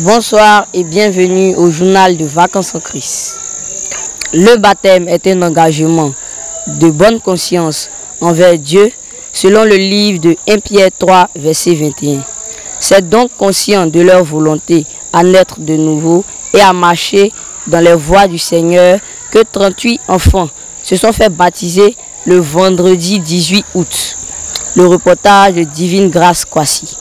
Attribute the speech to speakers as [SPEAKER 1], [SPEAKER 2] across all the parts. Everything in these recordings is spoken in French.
[SPEAKER 1] Bonsoir et bienvenue au journal de Vacances en Christ. Le baptême est un engagement de bonne conscience envers Dieu selon le livre de 1 Pierre 3, verset 21. C'est donc conscient de leur volonté à naître de nouveau et à marcher dans les voies du Seigneur que 38 enfants se sont fait baptiser le vendredi 18 août. Le reportage de Divine Grâce Kwasi.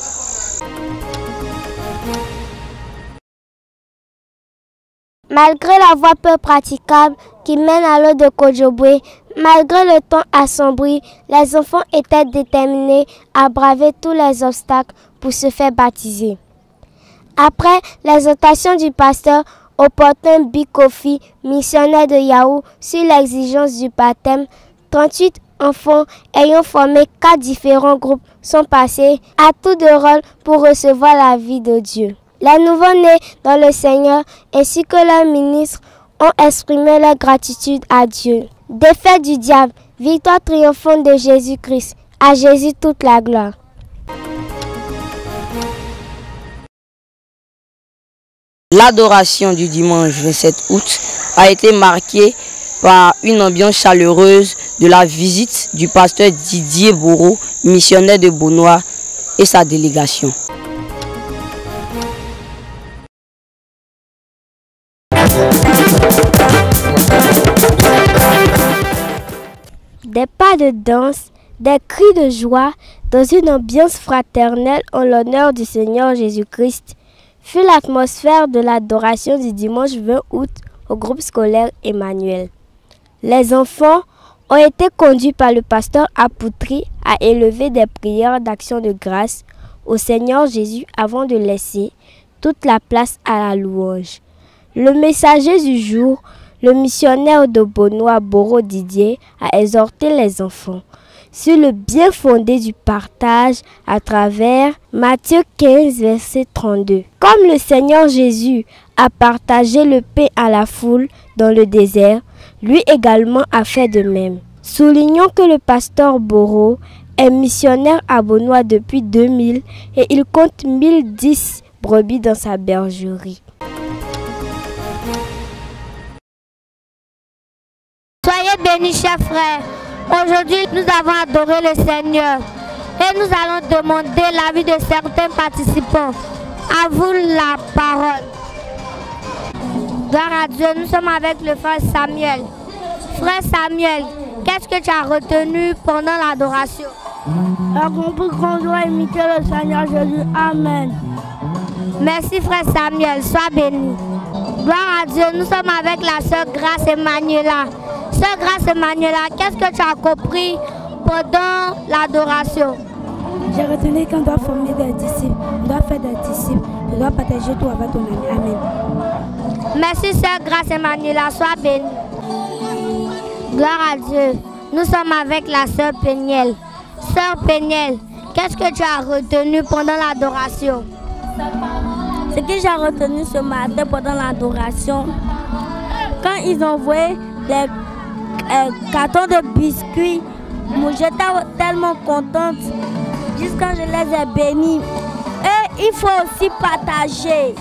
[SPEAKER 2] Malgré la voie peu praticable qui mène à l'eau de Kojobwe, malgré le temps assombri, les enfants étaient déterminés à braver tous les obstacles pour se faire baptiser. Après l'exhortation du pasteur opportun Bikofi, missionnaire de Yahoo, sur l'exigence du baptême, 38 enfants ayant formé quatre différents groupes sont passés à tout de rôle pour recevoir la vie de Dieu. Les nouveau-nés dans le Seigneur ainsi que leurs ministres ont exprimé leur gratitude à Dieu. Défaite du diable, victoire triomphante de Jésus-Christ. À Jésus toute la gloire.
[SPEAKER 1] L'adoration du dimanche 27 août a été marquée par une ambiance chaleureuse de la visite du pasteur Didier Bourreau, missionnaire de Beaunois, et sa délégation.
[SPEAKER 2] Des pas de danse, des cris de joie dans une ambiance fraternelle en l'honneur du Seigneur Jésus-Christ fut l'atmosphère de l'adoration du dimanche 20 août au groupe scolaire Emmanuel. Les enfants ont été conduits par le pasteur Apoutri à élever des prières d'action de grâce au Seigneur Jésus avant de laisser toute la place à la louange. Le messager du jour, le missionnaire de Bonois Boro Didier, a exhorté les enfants sur le bien fondé du partage à travers Matthieu 15, verset 32. Comme le Seigneur Jésus a partagé le pain à la foule dans le désert, lui également a fait de même. Soulignons que le pasteur Boro est missionnaire à Bonois depuis 2000 et il compte 1010 brebis dans sa bergerie.
[SPEAKER 3] Bénis, chers frères. Aujourd'hui, nous avons adoré le Seigneur et nous allons demander l'avis de certains participants. À vous la parole. Gloire à Dieu, nous sommes avec le frère Samuel. Frère Samuel, qu'est-ce que tu as retenu pendant l'adoration?
[SPEAKER 4] A compris qu'on doit imiter le Seigneur Jésus. Amen.
[SPEAKER 3] Merci frère Samuel, sois béni. Gloire à Dieu, nous sommes avec la sœur Grâce Emmanuela. Sœur Grâce Emmanuela, qu'est-ce que tu as compris pendant l'adoration?
[SPEAKER 4] J'ai retenu qu'on doit former des disciples, on doit faire des disciples, on doit partager tout avec ton ami. Amen.
[SPEAKER 3] Merci sœur Grâce Emmanuela, sois bénie. Gloire à Dieu. Nous sommes avec la sœur Péniel. Sœur Péniel, qu'est-ce que tu as retenu pendant l'adoration?
[SPEAKER 4] Ce que j'ai retenu ce matin pendant l'adoration, quand ils ont envoyé les euh, cartons de biscuits, j'étais tellement contente jusqu'à je les ai bénis. Et il faut aussi partager.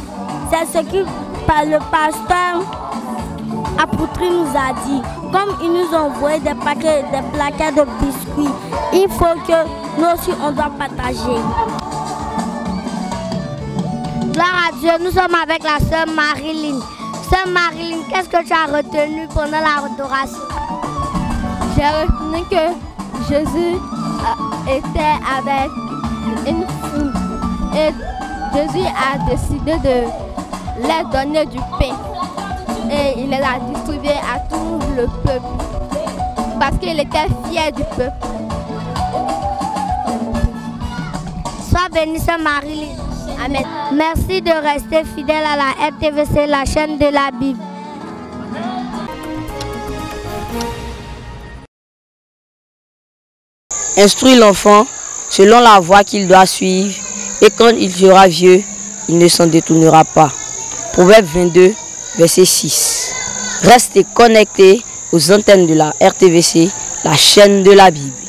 [SPEAKER 4] C'est ce que le pasteur Apoutri nous a dit. Comme il nous a envoyé des paquets, des plaquets de biscuits, il faut que nous aussi on doit partager.
[SPEAKER 3] Gloire à Dieu, nous sommes avec la sœur Marilyn. Sœur Marilyn, qu'est-ce que tu as retenu pendant l'adoration?
[SPEAKER 5] Que Jésus était avec une foule et Jésus a décidé de leur donner du pain et il les a distribués à tout le peuple parce qu'il était fier du peuple.
[SPEAKER 3] Sois bénie, Sœur Marilyn. Amen. Merci de rester fidèle à la RTVC, la chaîne de la Bible.
[SPEAKER 1] Instruis l'enfant selon la voie qu'il doit suivre, et quand il sera vieux, il ne s'en détournera pas. Proverbe 22, verset 6. Restez connectés aux antennes de la RTVC, la chaîne de la Bible.